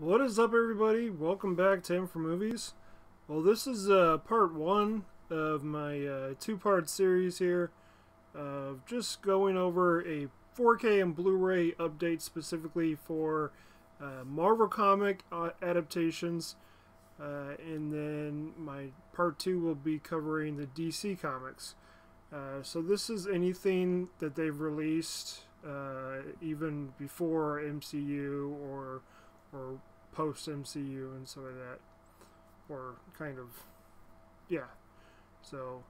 What is up, everybody? Welcome back to M for Movies. Well, this is uh, part one of my uh, two-part series here of just going over a 4K and Blu-ray update specifically for uh, Marvel comic uh, adaptations, uh, and then my part two will be covering the DC comics. Uh, so this is anything that they've released even before MCU or or post MCU and stuff like that, or kind of, yeah. So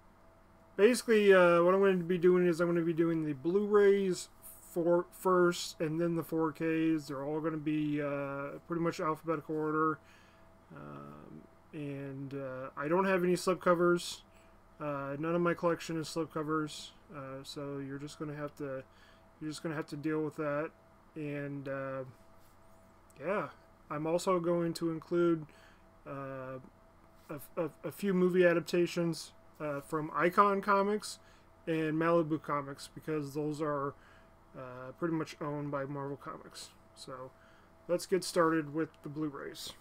basically, uh, what I'm going to be doing is I'm going to be doing the Blu-rays for first, and then the 4Ks. They're all going to be uh, pretty much alphabetical order. Um, and uh, I don't have any slipcovers. Uh, none of my collection is slipcovers, uh, so you're just going to have to you're just going to have to deal with that. And uh, yeah, I'm also going to include uh, a, a, a, few movie adaptations uh, from Icon Comics and Malibu Comics because those are uh, pretty much owned by Marvel Comics. So let's get started with the Blu-rays.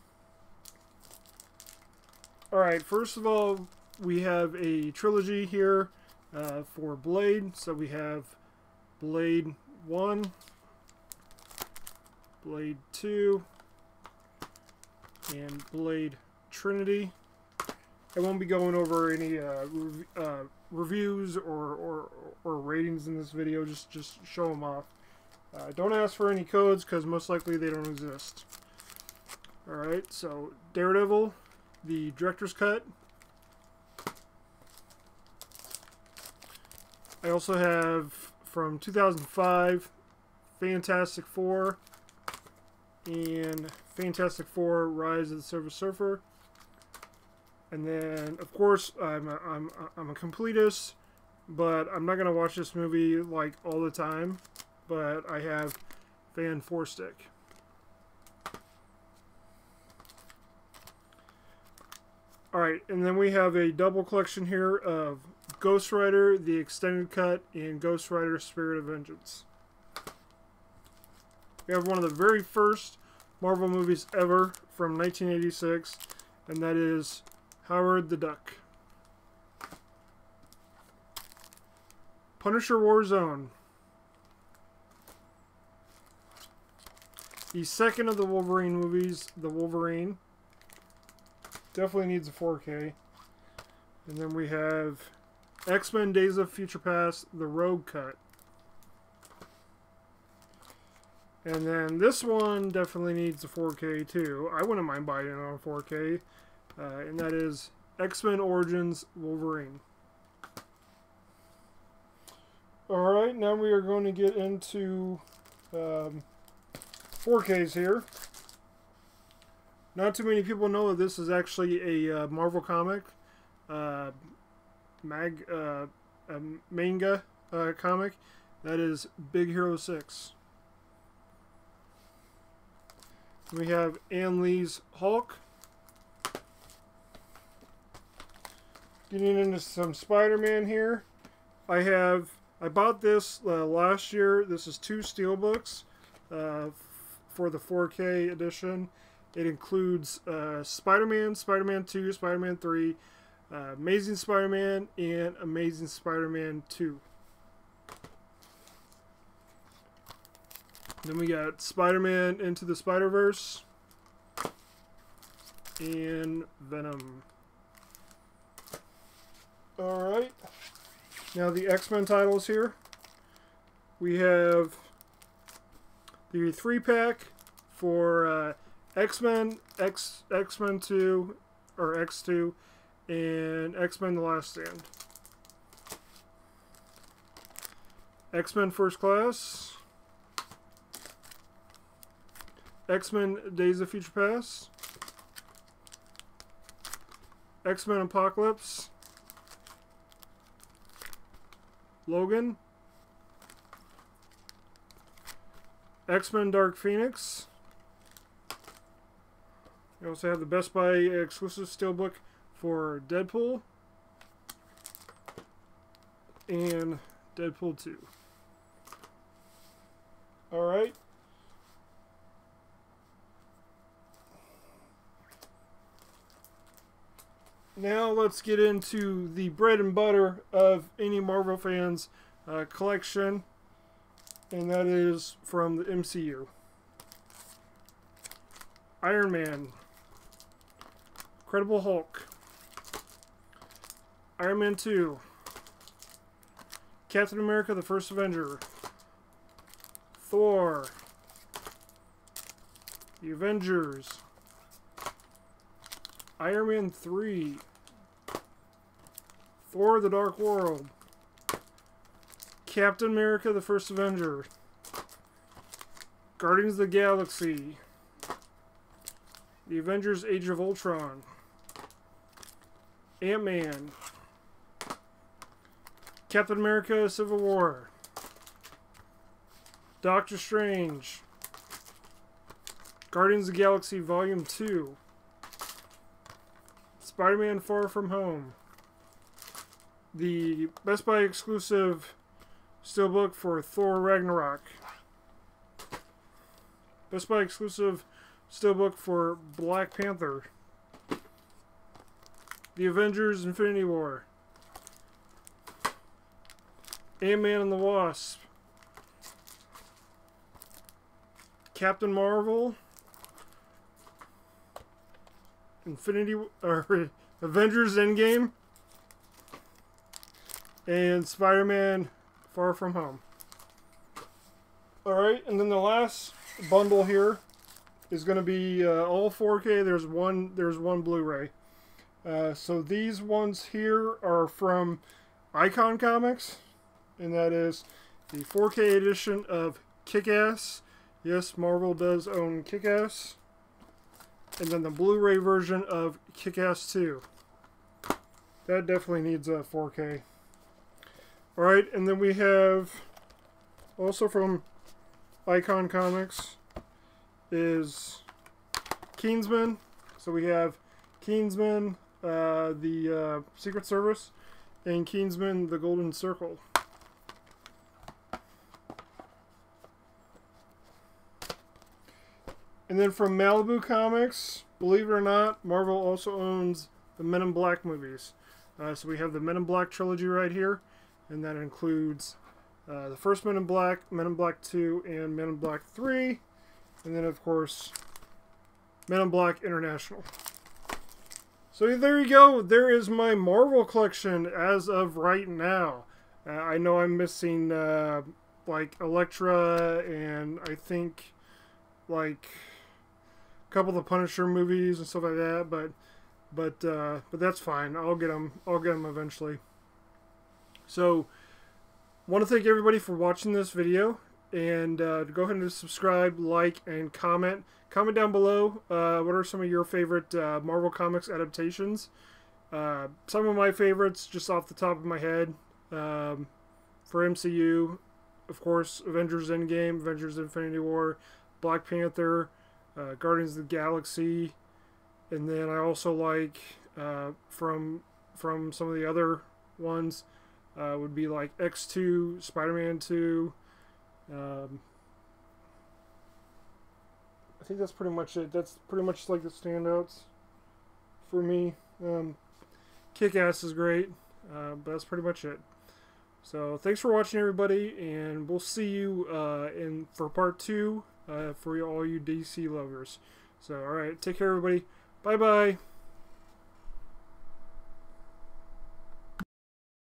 Alright, first of all, we have a trilogy here uh, for Blade. So we have Blade 1, Blade 2, and Blade Trinity. I won't be going over any uh, uh, reviews or, or, or ratings in this video, just, just show them off. Uh, don't ask for any codes because most likely they don't exist. Alright, so Daredevil, the director's cut. I also have from 2005 Fantastic Four and Fantastic Four: Rise of the Silver Surfer. And then, of course, I'm a, I'm I'm a completist, but I'm not gonna watch this movie like all the time. But I have Fan Four Stick. Alright, and then we have a double collection here of Ghost Rider, the extended cut, and Ghost Rider Spirit of Vengeance. We have one of the very first Marvel movies ever from 1986, and that is Howard the Duck. Punisher Warzone. The second of the Wolverine movies, The Wolverine. Definitely needs a 4K. And then we have X-Men Days of Future Past, The Rogue Cut. And then this one definitely needs a 4K too. I wouldn't mind buying it on 4K. Uh, and that is X-Men Origins Wolverine. Alright, now we are going to get into um, 4Ks here. Not too many people know that this is actually a uh, Marvel comic. Uh, mag, uh, manga uh, comic. That is Big Hero 6. We have Ang Lee's Hulk. Getting into some Spider-Man here. I have, I bought this uh, last year. This is two steelbooks uh, for the 4K edition. It includes uh, Spider-Man, Spider-Man 2, Spider-Man 3, uh, Amazing Spider-Man, and Amazing Spider-Man 2. Then we got Spider-Man Into the Spider-Verse and Venom. Alright. Now the X-Men titles here. We have the three-pack for uh, X-Men, X, X-Men 2, or X2, and X-Men The Last Stand. X-Men First Class. X-Men Days of Future Past, X-Men Apocalypse, Logan, X-Men Dark Phoenix. We also have the Best Buy exclusive steelbook for Deadpool and Deadpool 2. Alright. Now let's get into the bread and butter of any Marvel fans uh, collection, and that is from the MCU. Iron Man, Incredible Hulk, Iron Man 2, Captain America the First Avenger, Thor, The Avengers, Iron Man 3, Thor the Dark World, Captain America the First Avenger, Guardians of the Galaxy, The Avengers Age of Ultron, Ant Man, Captain America Civil War, Doctor Strange, Guardians of the Galaxy Volume 2, Spider Man Far From Home, the Best Buy exclusive steelbook for Thor Ragnarok, Best Buy exclusive steelbook for Black Panther, The Avengers Infinity War, Ant Man and the Wasp, Captain Marvel, Infinity or Avengers Endgame, and Spider-Man Far From Home. Alright, and then the last bundle here is going to be uh, all 4K. There's one there's one Blu-ray. Uh, so these ones here are from Icon Comics, and that is the 4K edition of Kick-Ass. Yes, Marvel does own Kick-Ass. And then the Blu-ray version of Kick-Ass 2. That definitely needs a 4K. Alright, and then we have also from Icon Comics is Kingsman. So we have Kingsman, uh, the uh, Secret Service, and Kingsman, the Golden Circle. And then from Malibu Comics, believe it or not, Marvel also owns the Men in Black movies. Uh, so we have the Men in Black trilogy right here, and that includes uh, the first Men in Black, Men in Black 2, and Men in Black 3. And then, of course, Men in Black International. So there you go. There is my Marvel collection as of right now. Uh, I know I'm missing, uh, like, Elektra and I think, like, a couple of the Punisher movies and stuff like that, but but uh, but that's fine. I'll get them. I'll get them eventually. So, want to thank everybody for watching this video, and uh, go ahead and subscribe, like, and comment. Comment down below. Uh, what are some of your favorite uh, Marvel Comics adaptations? Uh, some of my favorites, just off the top of my head, um, for MCU, of course, Avengers Endgame, Avengers Infinity War, Black Panther, uh, Guardians of the Galaxy, and then I also like uh, from from some of the other ones uh, would be like X2, Spider-Man 2. Um, I think that's pretty much it. That's pretty much like the standouts for me. Um, Kick-Ass is great, uh, but that's pretty much it. So thanks for watching, everybody, and we'll see you uh, in for part two uh, for all you DC lovers. So, all right, take care, everybody. Bye bye.